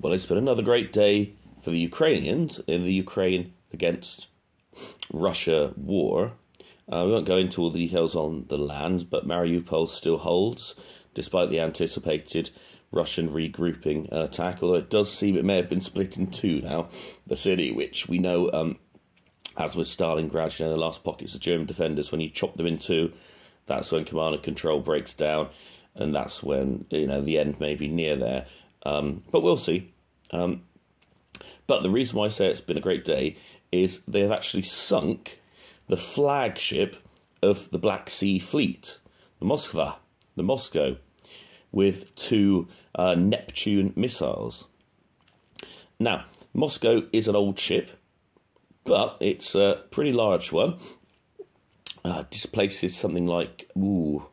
Well, it's been another great day for the Ukrainians in the Ukraine against Russia war. Uh, we won't go into all the details on the land, but Mariupol still holds, despite the anticipated Russian regrouping and attack. Although it does seem it may have been split in two now. The city, which we know, um, as with Stalingrad, you know, the last pockets of German defenders, when you chop them in two, that's when command and control breaks down, and that's when you know the end may be near there. Um, but we'll see. Um, but the reason why I say it's been a great day is they have actually sunk the flagship of the Black Sea Fleet, the Moskva, the Moscow, with two uh, Neptune missiles. Now, Moscow is an old ship, but it's a pretty large one. Uh, displaces something like, ooh,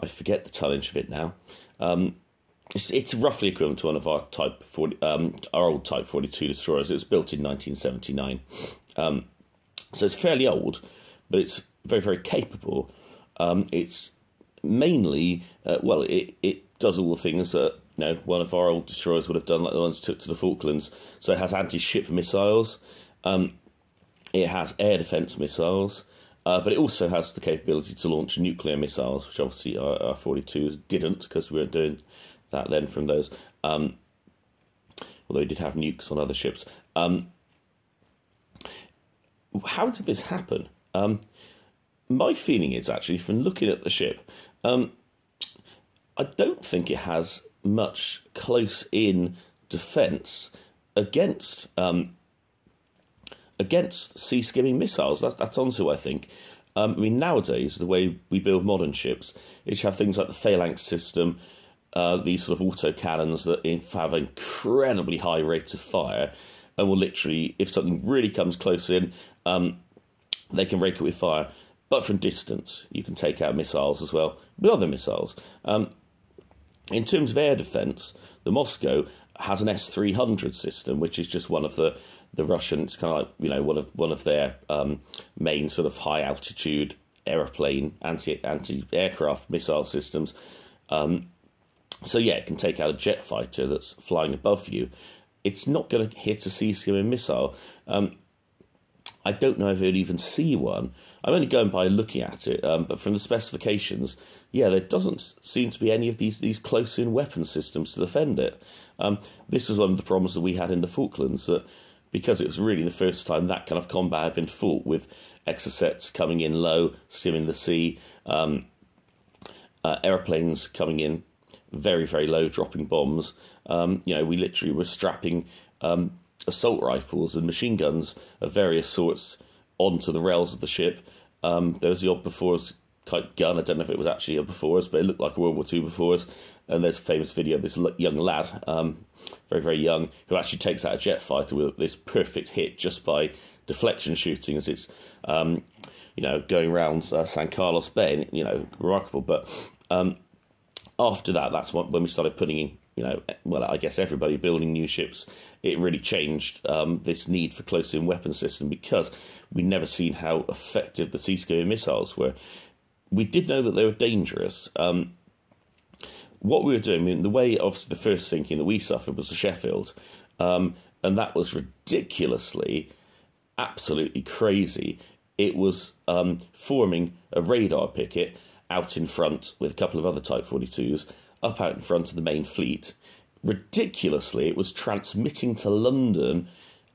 I forget the tonnage of it now. Um, it's, it's roughly equivalent to one of our Type 40, um, our old Type 42 destroyers. It was built in 1979, um, so it's fairly old, but it's very very capable. Um, it's mainly uh, well, it it does all the things that you know one of our old destroyers would have done, like the ones took to the Falklands. So it has anti-ship missiles. Um, it has air defense missiles. Uh, but it also has the capability to launch nuclear missiles, which obviously our, our 42s didn't because we weren't doing that then from those. Um, although he did have nukes on other ships. Um, how did this happen? Um, my feeling is actually from looking at the ship, um, I don't think it has much close in defence against um, against sea skimming missiles. That's that's onto I think. Um, I mean, nowadays the way we build modern ships is you have things like the phalanx system, uh, these sort of auto cannons that have incredibly high rate of fire and will literally, if something really comes close in, um, they can rake it with fire. But from distance, you can take out missiles as well with other missiles. Um, in terms of air defence, the Moscow has an S three hundred system, which is just one of the the Russian. It's kind of like you know one of one of their um, main sort of high altitude aeroplane anti anti aircraft missile systems. Um, so yeah, it can take out a jet fighter that's flying above you. It's not going to hit a skimming missile. Um, I don't know if it would even see one. I'm only going by looking at it, um, but from the specifications, yeah, there doesn't seem to be any of these these close-in weapon systems to defend it. Um, this is one of the problems that we had in the Falklands that because it was really the first time that kind of combat had been fought with Exocets coming in low, skimming the sea, um, uh, aeroplanes coming in very, very low, dropping bombs. Um, you know, we literally were strapping um, assault rifles and machine guns of various sorts onto the rails of the ship. Um, there was the odd Bofors type gun. I don't know if it was actually a Bofors, but it looked like a World War II Bofors. And there's a famous video of this young lad, um, very, very young, who actually takes out a jet fighter with this perfect hit just by deflection shooting as it's, um, you know, going around uh, San Carlos Bay. You know, remarkable. But um, after that, that's when we started putting in, you know, well, I guess everybody building new ships. It really changed um, this need for close-in weapon system because we never seen how effective the sea skimming missiles were. We did know that they were dangerous. Um, what we were doing, I mean, the way obviously the first sinking that we suffered was the Sheffield, um, and that was ridiculously, absolutely crazy. It was um, forming a radar picket out in front with a couple of other Type 42s, up out in front of the main fleet. Ridiculously, it was transmitting to London,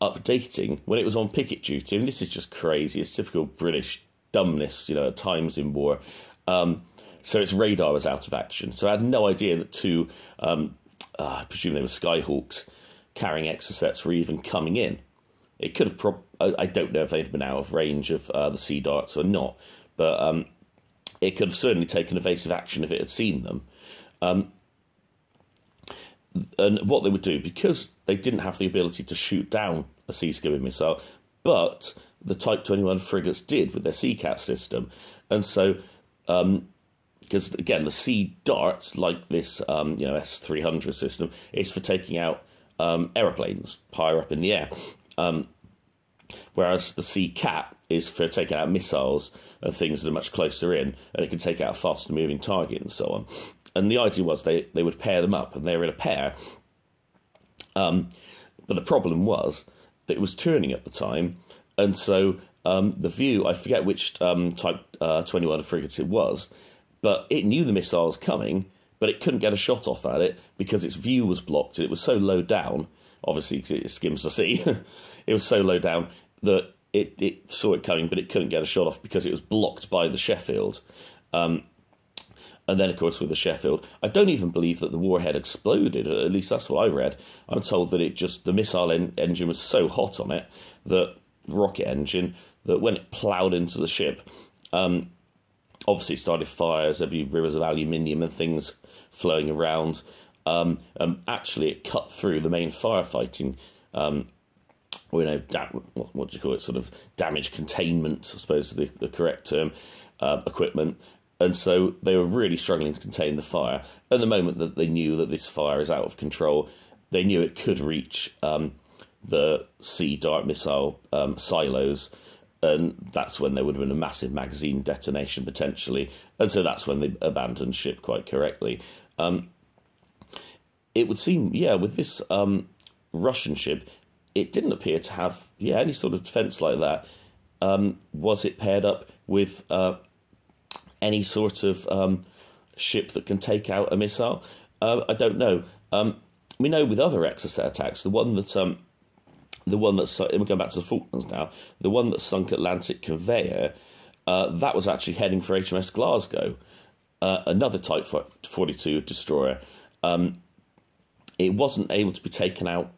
updating when it was on picket duty. I mean, this is just crazy. It's typical British dumbness, you know, at times in war. Um, so its radar was out of action. So I had no idea that two, um, uh, I presume they were Skyhawks, carrying Exocets were even coming in. It could have, prob- I don't know if they'd been out of range of uh, the Sea Darts or not, but um, it could have certainly taken evasive action if it had seen them. Um, and what they would do, because they didn't have the ability to shoot down a sea skimming missile, but the Type 21 frigates did with their Seacat system. And so, um, because again, the Sea Dart, like this um, you know S300 system, is for taking out um, aeroplanes higher up in the air. Um, whereas the Sea Cat is for taking out missiles and things that are much closer in, and it can take out a faster moving target and so on. And the idea was they, they would pair them up, and they were in a pair. Um, but the problem was that it was turning at the time, and so um, the view, I forget which um, Type uh, 21 frigate it was, but it knew the missile was coming, but it couldn't get a shot off at it because its view was blocked. and It was so low down, obviously it skims the sea, it was so low down that it, it saw it coming, but it couldn't get a shot off because it was blocked by the Sheffield. Um, and then, of course, with the Sheffield, I don't even believe that the warhead exploded. At least that's what I read. I'm told that it just the missile en- engine was so hot on it that rocket engine that when it ploughed into the ship, um, obviously started fires. There'd be rivers of aluminium and things flowing around. Um, um, actually, it cut through the main firefighting. Um, or, you know, dam- what, what, do you call it? Sort of damage containment, I suppose, is the, the correct term. Uh, equipment, and so they were really struggling to contain the fire. At the moment that they knew that this fire is out of control, they knew it could reach um, the Sea Dart missile um, silos, and that's when there would have been a massive magazine detonation potentially. And so that's when they abandoned ship quite correctly. Um, it would seem, yeah, with this um, Russian ship, it didn't appear to have, yeah, any sort of defense like that. Um, was it paired up with uh, any sort of um, ship that can take out a missile? Uh, I don't know. Um, we know with other Exocet attacks, the one that um, the one that we're going back to the Falklands now, the one that sunk Atlantic Conveyor, uh, that was actually heading for HMS Glasgow, uh, another Type 42 destroyer. Um, it wasn't able to be taken out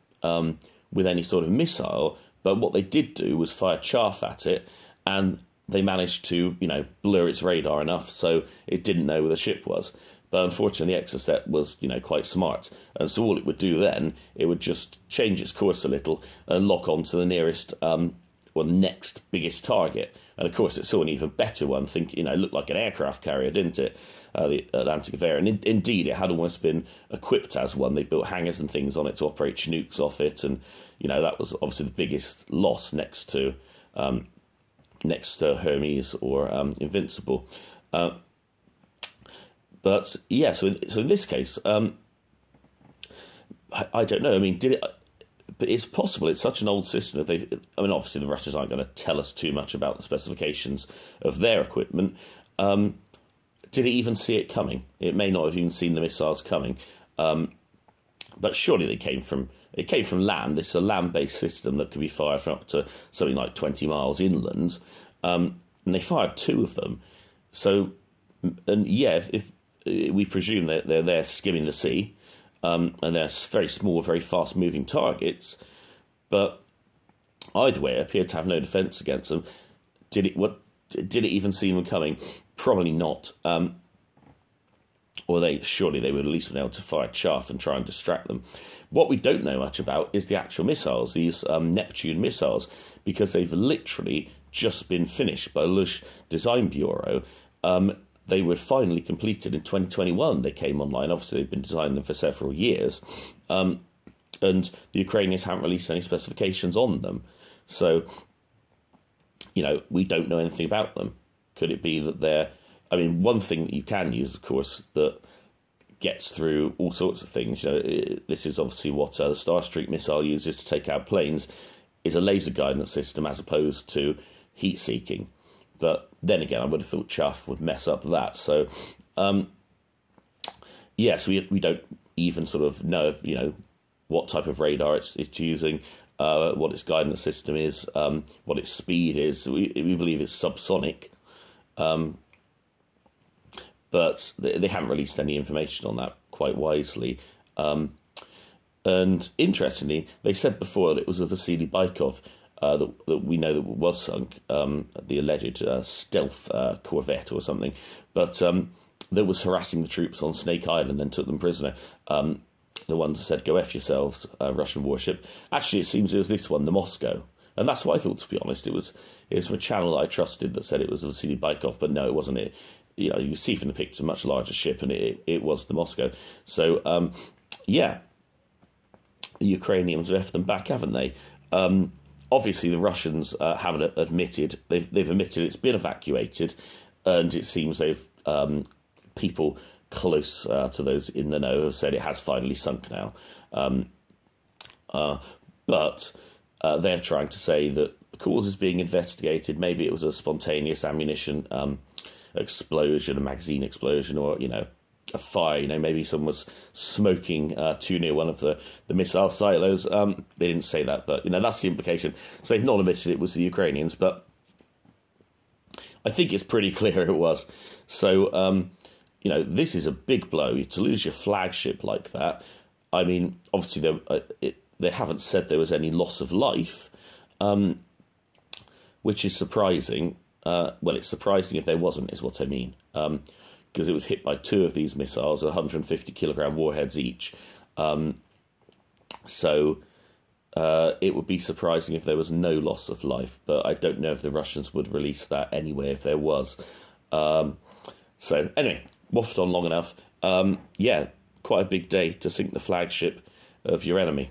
with any sort of missile, but what they did do was fire chaff at it, and they managed to, you know, blur its radar enough so it didn't know where the ship was. But unfortunately, the Exocet was, you know, quite smart, and so all it would do then, it would just change its course a little and lock onto the nearest, um, or the next biggest target. And of course, it saw an even better one. Think, you know, looked like an aircraft carrier, didn't it? Uh, the Atlantic Conveyor, and in, indeed, it had almost been equipped as one. They built hangars and things on it to operate Chinooks off it, and you know that was obviously the biggest loss next to um, next to Hermes or um, Invincible. Uh, but yeah, so in, so in this case, um, I, I, don't know. I mean, did it? But it's possible. It's such an old system. If they, I mean, obviously the Russians aren't going to tell us too much about the specifications of their equipment. Um, did it even see it coming? It may not have even seen the missiles coming. Um, but surely they came from it came from land. This is a land-based system that could be fired from up to something like 20 miles inland. Um, and they fired two of them. So, and yeah, if, if we presume that they're there skimming the sea, um, and they're very small, very fast-moving targets, but either way, appeared to have no defence against them. Did it? What? Did it even see them coming? Probably not. Um, or they surely they would at least been able to fire chaff and try and distract them. What we don't know much about is the actual missiles, these um, Neptune missiles, because they've literally just been finished by Luch Design Bureau. Um, they were finally completed in 2021. They came online. Obviously, they've been designing them for several years, um, and the Ukrainians haven't released any specifications on them. So, you know, we don't know anything about them. Could it be that they're I mean, one thing that you can use, of course, that gets through all sorts of things. You know, this is obviously what uh, the Starstreak missile uses to take out planes, is a laser guidance system as opposed to heat seeking. But then again, I would have thought Chaff would mess up that. So, um, yes, we we don't even sort of know, you know, what type of radar it's it's using. Uh, what its guidance system is, um, what its speed is. We, we believe it's subsonic. Um, but they, they haven't released any information on that quite wisely. Um, and interestingly, they said before that it was a Vasily Bykov uh, that, that, we know that was sunk, um, the alleged uh, stealth uh, corvette or something, but um, that was harassing the troops on Snake Island, then took them prisoner. Um, the ones that said, "Go f yourselves," uh, Russian warship. Actually, it seems it was this one, the Moscow, and that's what I thought. To be honest, it was it was from a channel I trusted that said it was Vasily Bykov, but no, it wasn't. It you know, you see from the picture, a much larger ship, and it, it was the Moscow. So, um, yeah, the Ukrainians have left them back, haven't they? Um, obviously, the Russians uh, haven't admitted they've they've admitted it's been evacuated, and it seems they've um, people close uh, to those in the know have said it has finally sunk now. Um, Uh, but uh, they're trying to say that the cause is being investigated. Maybe it was a spontaneous ammunition um, explosion, a magazine explosion, or you know, a fire. You know, maybe someone was smoking uh, too near one of the, the missile silos. Um, they didn't say that, but you know that's the implication. So they've not admitted it was the Ukrainians, but I think it's pretty clear it was. So um, you know, this is a big blow to lose your flagship like that. I mean, obviously, they, uh, it, they haven't said there was any loss of life, um, which is surprising. Uh, well, it's surprising if there wasn't, is what I mean. Um, because it was hit by two of these missiles, 150 kilogram warheads each. Um, so uh, it would be surprising if there was no loss of life, but I don't know if the Russians would release that anyway if there was. Um, so anyway, waffled on long enough. Um, yeah, quite a big day to sink the flagship of your enemy.